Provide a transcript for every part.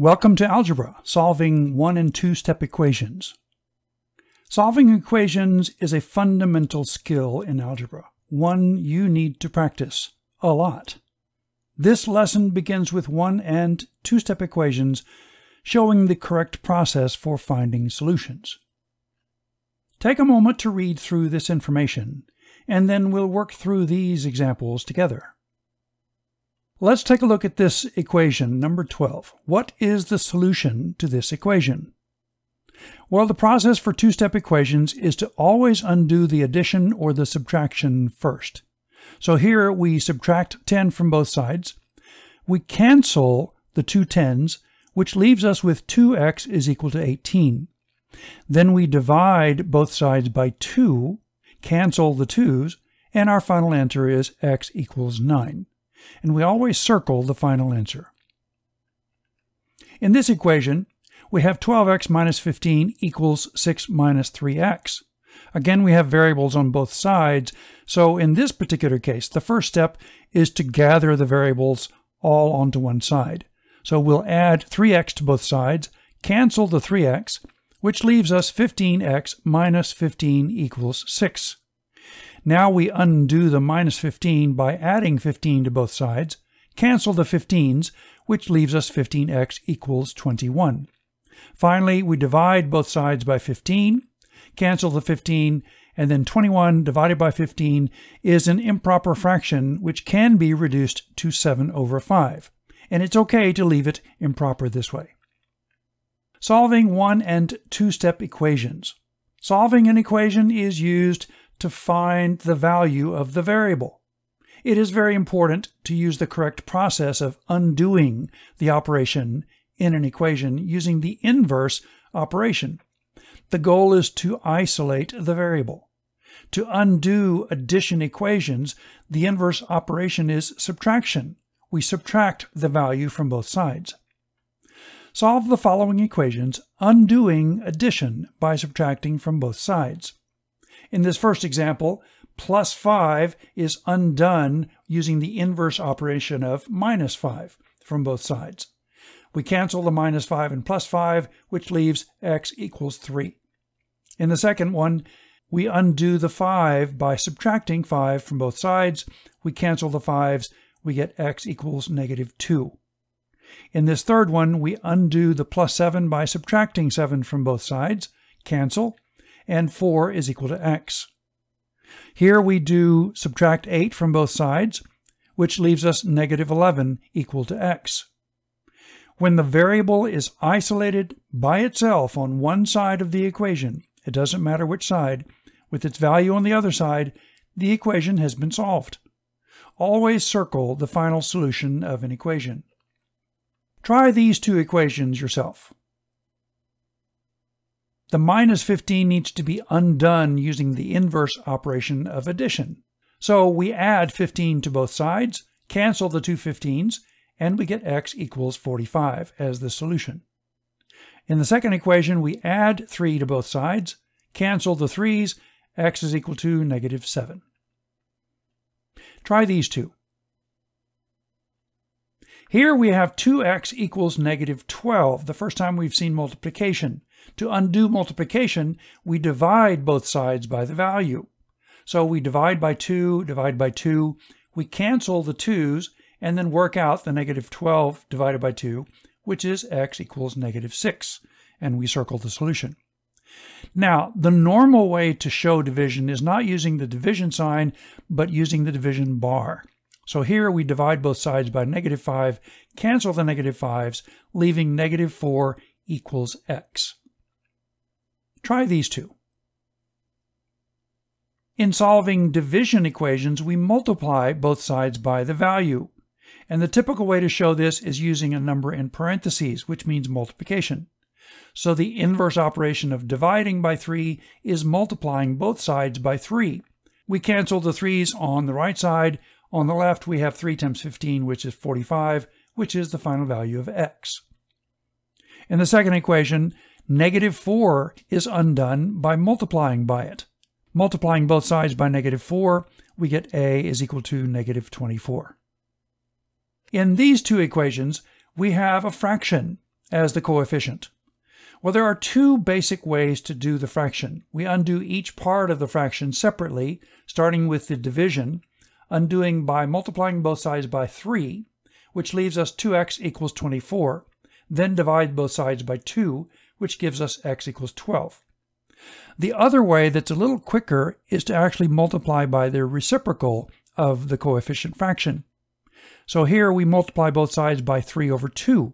Welcome to Algebra, solving one and two step equations. Solving equations is a fundamental skill in algebra, one you need to practice a lot. This lesson begins with one and two step equations showing the correct process for finding solutions. Take a moment to read through this information, and then we'll work through these examples together. Let's take a look at this equation, number 12. What is the solution to this equation? Well, the process for two-step equations is to always undo the addition or the subtraction first. So here we subtract 10 from both sides. We cancel the two tens, which leaves us with 2x is equal to 18. Then we divide both sides by 2, cancel the 2's, and our final answer is x equals 9 and we always circle the final answer. In this equation, we have 12x minus 15 equals 6 minus 3x. Again, we have variables on both sides, so in this particular case, the first step is to gather the variables all onto one side. So we'll add 3x to both sides, cancel the 3x, which leaves us 15x minus 15 equals 6. Now we undo the minus 15 by adding 15 to both sides, cancel the 15s, which leaves us 15x equals 21. Finally, we divide both sides by 15, cancel the 15, and then 21 divided by 15 is an improper fraction which can be reduced to 7 over 5. And it's okay to leave it improper this way. Solving one and two-step equations. Solving an equation is used to find the value of the variable. It is very important to use the correct process of undoing the operation in an equation using the inverse operation. The goal is to isolate the variable. To undo addition equations, the inverse operation is subtraction. We subtract the value from both sides. Solve the following equations, undoing addition by subtracting from both sides. In this first example, plus 5 is undone using the inverse operation of minus 5 from both sides. We cancel the minus 5 and plus 5, which leaves x equals 3. In the second one, we undo the 5 by subtracting 5 from both sides. We cancel the 5's, we get x equals negative 2. In this third one, we undo the plus 7 by subtracting 7 from both sides, cancel, and 4 is equal to x. Here we do subtract 8 from both sides, which leaves us negative 11 equal to x. When the variable is isolated by itself on one side of the equation, it doesn't matter which side, with its value on the other side, the equation has been solved. Always circle the final solution of an equation. Try these two equations yourself. The minus 15 needs to be undone using the inverse operation of addition. So we add 15 to both sides, cancel the two 15s, and we get x equals 45 as the solution. In the second equation, we add 3 to both sides, cancel the 3's, x is equal to negative 7. Try these two. Here we have 2x equals negative 12, the first time we've seen multiplication. To undo multiplication, we divide both sides by the value. So we divide by 2, divide by 2, we cancel the 2's, and then work out the negative 12 divided by 2, which is x equals negative 6, and we circle the solution. Now, the normal way to show division is not using the division sign, but using the division bar. So here we divide both sides by negative 5, cancel the negative 5's, leaving negative 4 equals x. Try these two. In solving division equations, we multiply both sides by the value. And the typical way to show this is using a number in parentheses, which means multiplication. So the inverse operation of dividing by 3 is multiplying both sides by 3. We cancel the 3's on the right side. On the left, we have 3 times 15, which is 45, which is the final value of x. In the second equation, Negative 4 is undone by multiplying by it. Multiplying both sides by negative 4, we get a is equal to negative 24. In these two equations, we have a fraction, as the coefficient? Well, there are two basic ways to do the fraction. We undo each part of the fraction separately, starting with the division, undoing by multiplying both sides by 3, which leaves us 2x equals 24, then divide both sides by 2, which gives us x equals 12. The other way that's a little quicker is to actually multiply by the reciprocal of the coefficient fraction. So here we multiply both sides by 3 over 2,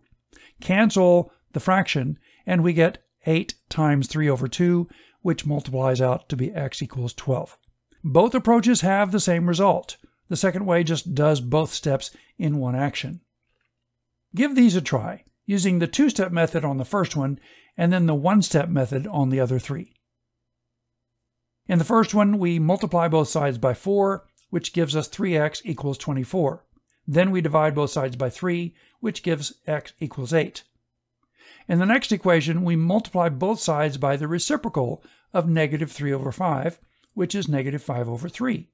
cancel the fraction, and we get 8 times 3 over 2, which multiplies out to be x equals 12. Both approaches have the same result. The second way just does both steps in one action. Give these a try, using the two-step method on the first one and then the one-step method on the other three. In the first one, we multiply both sides by 4, which gives us 3x equals 24. Then we divide both sides by 3, which gives x equals 8. In the next equation, we multiply both sides by the reciprocal of negative 3 over 5, which is negative 5 over 3.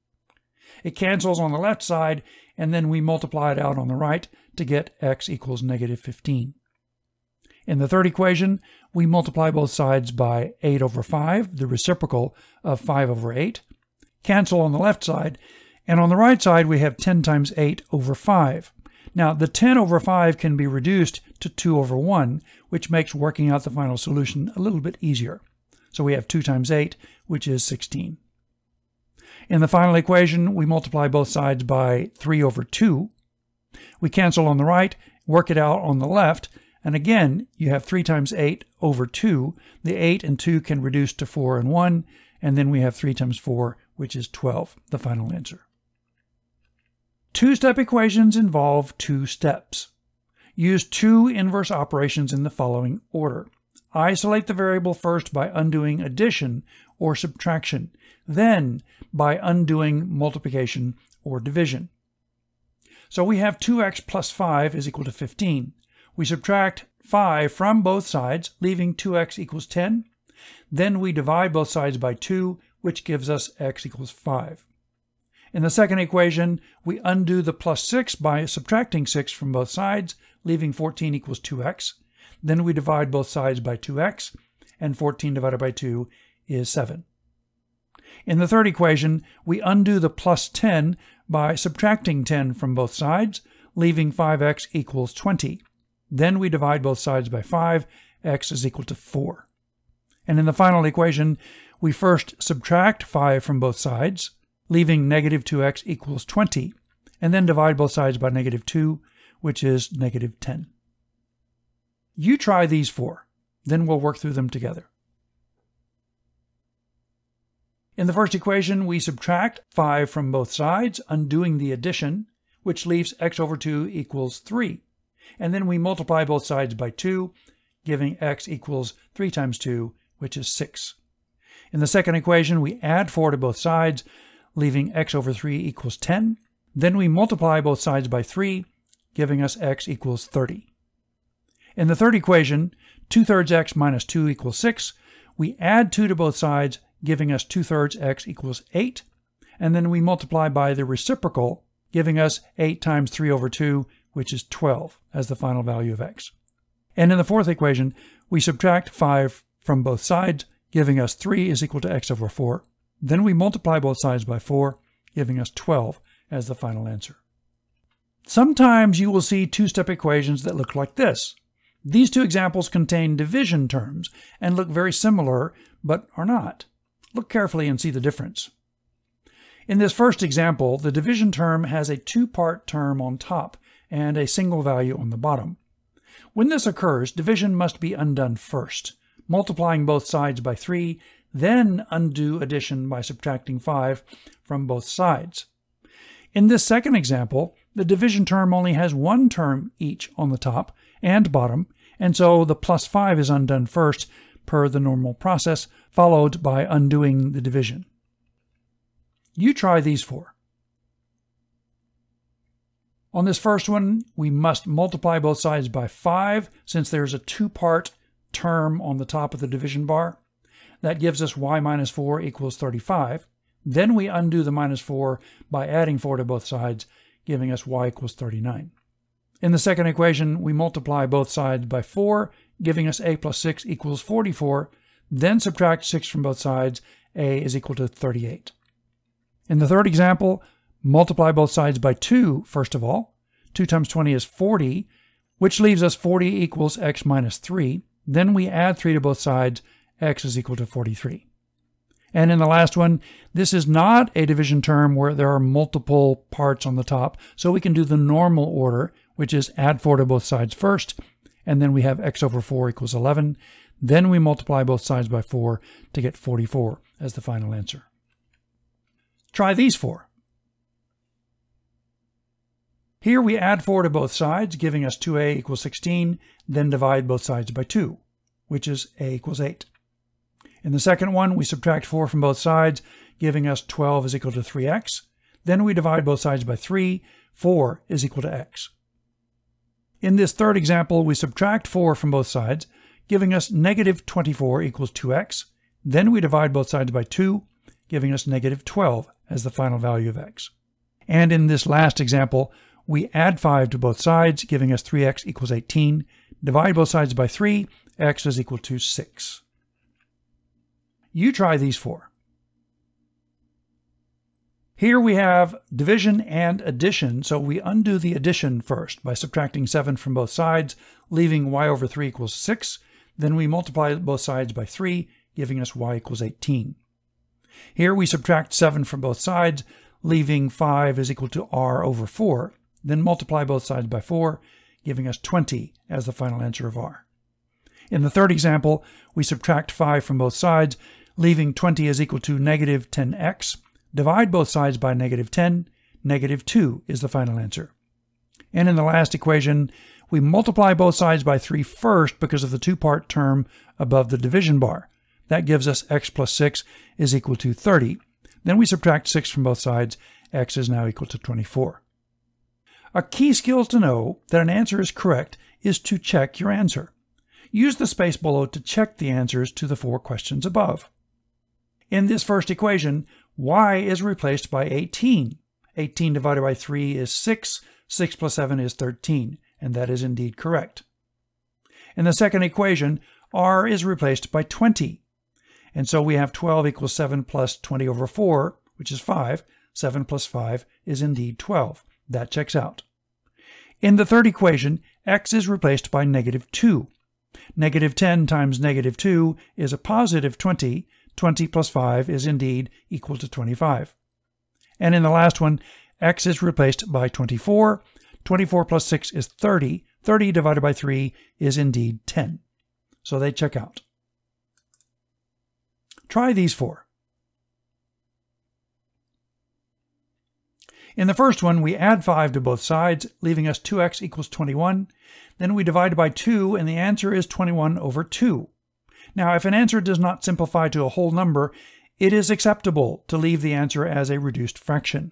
It cancels on the left side, and then we multiply it out on the right to get x equals negative 15. In the third equation, we multiply both sides by 8 over 5, the reciprocal of 5 over 8, cancel on the left side, and on the right side we have 10 times 8 over 5. Now, the 10 over 5 can be reduced to 2 over 1, which makes working out the final solution a little bit easier. So we have 2 times 8, which is 16. In the final equation, we multiply both sides by 3 over 2. We cancel on the right, work it out on the left, and again, you have 3 times 8 over 2. The 8 and 2 can reduce to 4 and 1, and then we have 3 times 4, which is 12, the final answer. Two-step equations involve two steps. Use two inverse operations in the following order. Isolate the variable first by undoing addition or subtraction, then by undoing multiplication or division. So we have 2x plus 5 is equal to 15. We subtract 5 from both sides, leaving 2x equals 10. Then we divide both sides by 2, which gives us x equals 5. In the second equation, we undo the plus 6 by subtracting 6 from both sides, leaving 14 equals 2x. Then we divide both sides by 2x, and 14 divided by 2 is 7. In the third equation, we undo the plus 10 by subtracting 10 from both sides, leaving 5x equals 20. Then we divide both sides by 5, x is equal to 4. And in the final equation, we first subtract 5 from both sides, leaving negative 2x equals 20, and then divide both sides by negative 2, which is negative 10. You try these four, then we'll work through them together. In the first equation, we subtract 5 from both sides, undoing the addition, which leaves x over 2 equals 3. And then we multiply both sides by 2, giving x equals 3 times 2, which is 6. In the second equation, we add 4 to both sides, leaving x over 3 equals 10. Then we multiply both sides by 3, giving us x equals 30. In the third equation, 2 thirds x minus 2 equals 6. We add 2 to both sides, giving us 2 thirds x equals 8. And then we multiply by the reciprocal, giving us 8 times 3 over 2, which is 12, as the final value of x. And in the fourth equation, we subtract 5 from both sides, giving us 3 is equal to x over 4. Then we multiply both sides by 4, giving us 12 as the final answer. Sometimes you will see two-step equations that look like this. These two examples contain division terms and look very similar, but are not. Look carefully and see the difference. In this first example, the division term has a two-part term on top and a single value on the bottom. When this occurs, division must be undone first, multiplying both sides by 3 then undo addition by subtracting 5 from both sides. In this second example, the division term only has one term each on the top and bottom, and so the plus 5 is undone first per the normal process, followed by undoing the division. You try these four. On this first one, we must multiply both sides by 5 since there's a two-part term on the top of the division bar. That gives us y minus 4 equals 35. Then we undo the minus 4 by adding 4 to both sides, giving us y equals 39. In the second equation, we multiply both sides by 4, giving us a plus 6 equals 44, then subtract 6 from both sides, a is equal to 38. In the third example, multiply both sides by 2, first of all. 2 times 20 is 40, which leaves us 40 equals x minus 3. Then we add 3 to both sides, x is equal to 43. And in the last one, this is not a division term where there are multiple parts on the top, so we can do the normal order, which is add 4 to both sides first, and then we have x over 4 equals 11. Then we multiply both sides by 4 to get 44 as the final answer. Try these four. Here we add 4 to both sides, giving us 2a equals 16, then divide both sides by 2, which is a equals 8. In the second one, we subtract 4 from both sides, giving us 12 is equal to 3x. Then we divide both sides by 3, 4 is equal to x. In this third example, we subtract 4 from both sides, giving us negative 24 equals 2x. Then we divide both sides by 2, giving us negative 12 as the final value of x. And in this last example, we add 5 to both sides, giving us 3x equals 18. Divide both sides by 3, x is equal to 6. You try these four. Here we have division and addition, so we undo the addition first by subtracting 7 from both sides, leaving y over 3 equals 6. Then we multiply both sides by 3, giving us y equals 18. Here we subtract 7 from both sides, leaving 5 is equal to r over 4, then multiply both sides by 4, giving us 20 as the final answer of r. In the third example, we subtract 5 from both sides, leaving 20 is equal to negative 10x. Divide both sides by negative 10, negative 2 is the final answer. And in the last equation, we multiply both sides by 3 first because of the two-part term above the division bar. That gives us x plus 6 is equal to 30. Then we subtract 6 from both sides. x is now equal to 24. A key skill to know that an answer is correct is to check your answer. Use the space below to check the answers to the four questions above. In this first equation, y is replaced by 18. 18 divided by 3 is 6, 6 plus 7 is 13, and that is indeed correct. In the second equation, r is replaced by 20. And so we have 12 equals 7 plus 20 over 4, which is 5. 7 plus 5 is indeed 12. That checks out. In the third equation, x is replaced by negative 2. Negative 10 times negative 2 is a positive 20. 20 plus 5 is indeed equal to 25. And in the last one, x is replaced by 24. 24 plus 6 is 30. 30 divided by 3 is indeed 10. So they check out. Try these four. In the first one, we add 5 to both sides, leaving us 2x equals 21. Then we divide by 2, and the answer is 21 over 2. Now, if an answer does not simplify to a whole number, it is acceptable to leave the answer as a reduced fraction.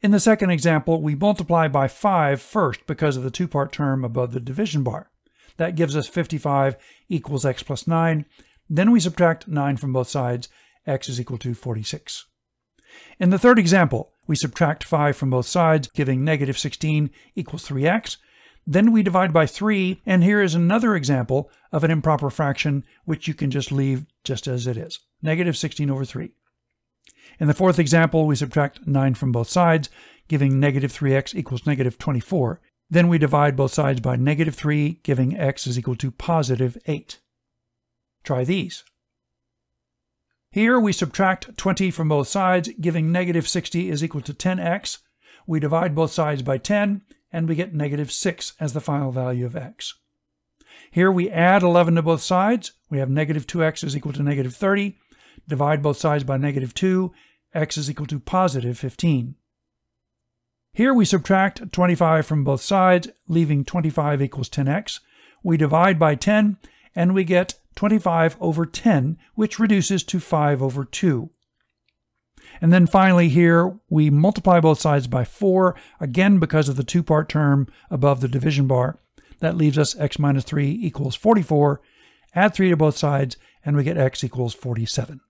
In the second example, we multiply by 5 first because of the two-part term above the division bar. That gives us 55 equals x plus 9, then we subtract 9 from both sides. x is equal to 46. In the third example, we subtract 5 from both sides, giving negative 16 equals 3x. Then we divide by 3, and here is another example of an improper fraction, which you can just leave just as it is, negative 16 over 3. In the fourth example, we subtract 9 from both sides, giving negative 3x equals negative 24. Then we divide both sides by negative 3, giving x is equal to positive 8. Try these. Here we subtract 20 from both sides, giving negative 60 is equal to 10x. We divide both sides by 10, and we get negative 6 as the final value of x. Here we add 11 to both sides. We have negative 2x is equal to negative 30. Divide both sides by negative 2. x is equal to positive 15. Here we subtract 25 from both sides, leaving 25 equals 10x. We divide by 10, and we get 25 over 10, which reduces to 5 over 2. And then finally here, we multiply both sides by 4, again because of the two-part term above the division bar. That leaves us x minus 3 equals 44. Add 3 to both sides, and we get x equals 47.